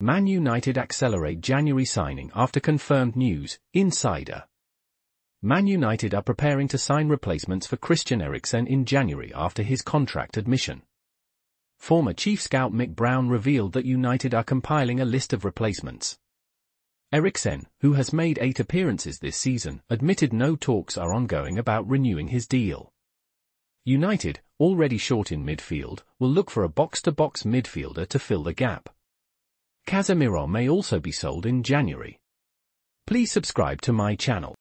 Man United accelerate January signing after confirmed news, insider. Man United are preparing to sign replacements for Christian Eriksen in January after his contract admission. Former chief scout Mick Brown revealed that United are compiling a list of replacements. Eriksen, who has made eight appearances this season, admitted no talks are ongoing about renewing his deal. United, already short in midfield, will look for a box-to-box midfielder to fill the gap. Casemiro may also be sold in January. Please subscribe to my channel.